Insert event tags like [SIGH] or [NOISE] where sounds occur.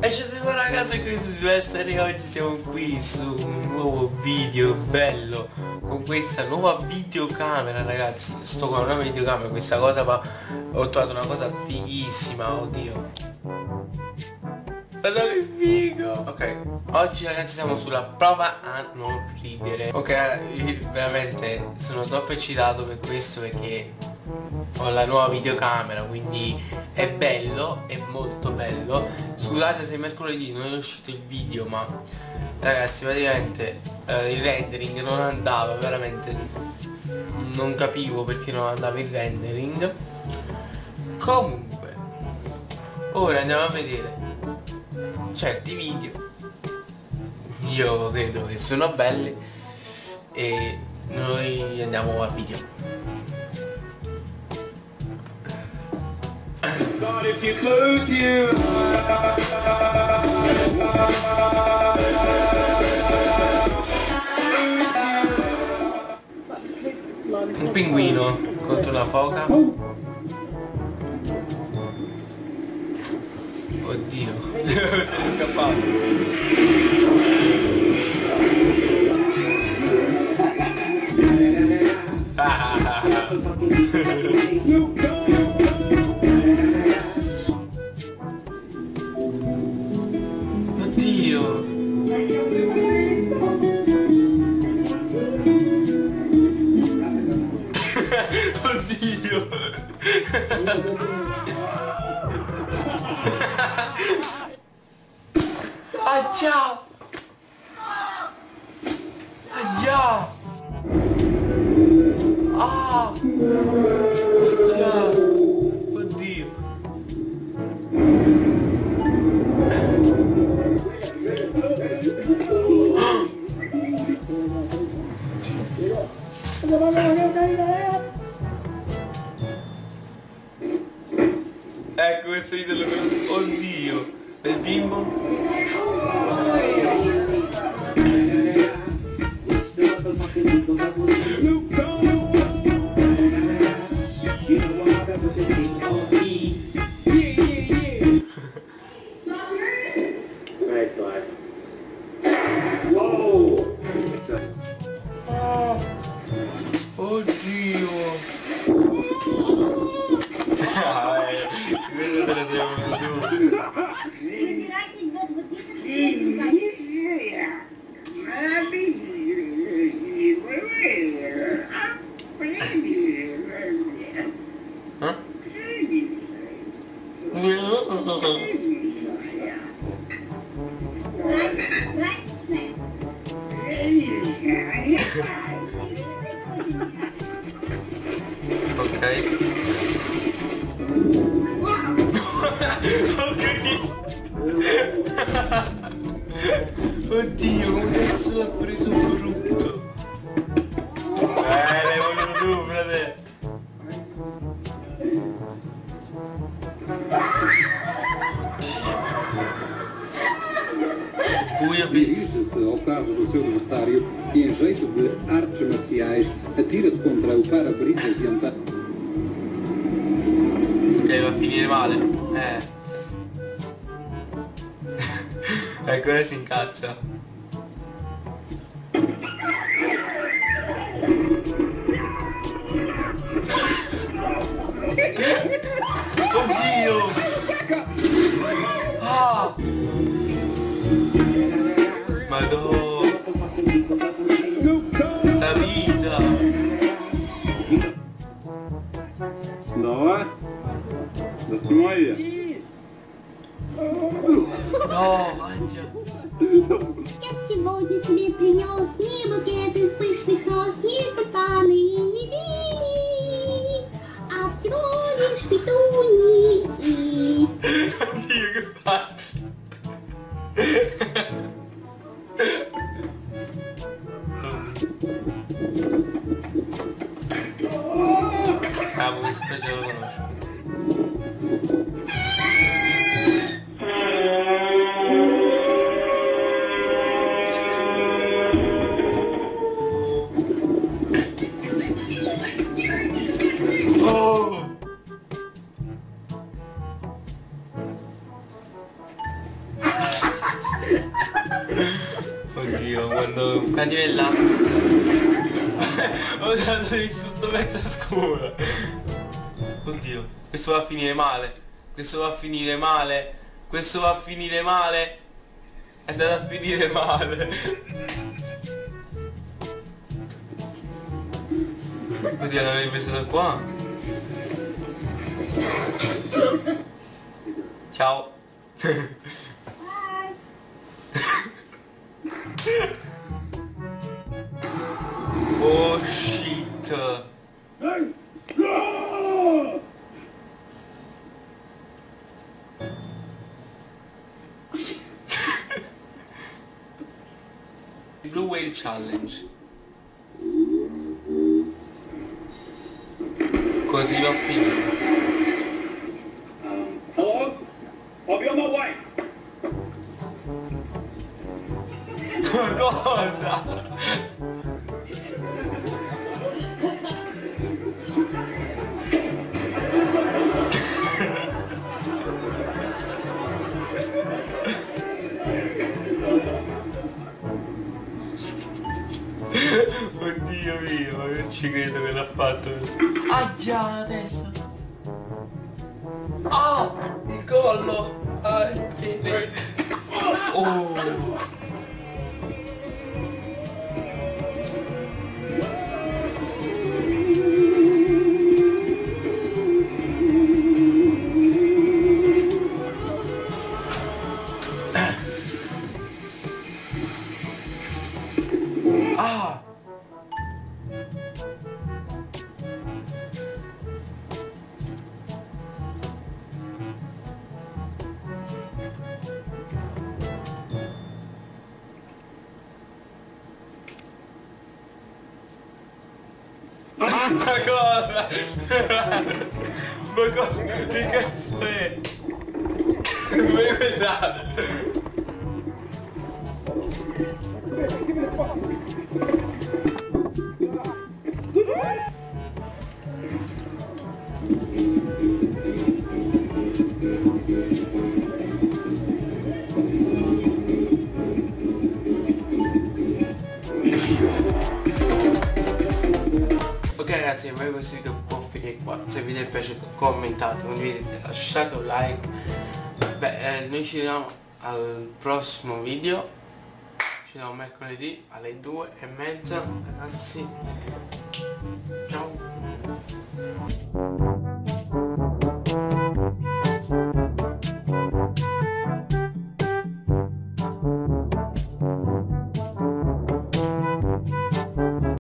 E ciao a tutti ragazzi, qui su Silvestre e oggi siamo qui su un nuovo video bello con questa nuova videocamera ragazzi. Sto con una videocamera questa cosa ma ho trovato una cosa fighissima oddio. Guarda che figo! Ok Oggi ragazzi siamo sulla prova a non ridere. Ok veramente sono troppo eccitato per questo perché ho la nuova videocamera quindi è bello è molto bello. Scusate se mercoledì non è uscito il video ma ragazzi praticamente eh, il rendering non andava veramente non capivo perché non andava il rendering. Comunque ora andiamo a vedere certi video. Io credo che sono belli e noi andiamo a video But if you close your Un pinguino contro la foca. Oddio, se ne è scappato. Ah ciao! Ah già! Ah! Ah Oddio, come cazzo l'ha preso brutto? Eh, l'hai voluto tu, frate. Dirige-se ao carro do seu adversário e, em jeito de artes marciais, atira-se contra o para-brisa dianteiro. Ok, va a finire male. Eh. [LAUGHS] ecco, ora si incazza. Oddio! Ah! Madonna! La vita! Давай. Заснимай ее. No, mangia! Я сегодня тебе принес не букет из quando cadere là ho dato di sotto mezza scuola. Oddio, questo va a finire male. Questo va a finire male. Questo va a finire male. È andato a finire male. Oddio, l'avevi messo da qua. Ciao. [LAUGHS] oh shit. [LAUGHS] Blue Whale Challenge. Così va a finire. Hello? I'll be on my way. Cosa? Oddio mio, non ci credo che l'ha fatto. Aia, la testa. Ah, il collo. Ah, il piede. Oh. Cosa? Ma co- che cazzo è? Ma guardate! Ragazzi, per me questo video può finire qua. Se il video è piaciuto commentate, condividete, lasciate un like. Beh, eh, noi ci vediamo al prossimo video. Ci vediamo mercoledì alle 2 e mezza, ragazzi. Ciao.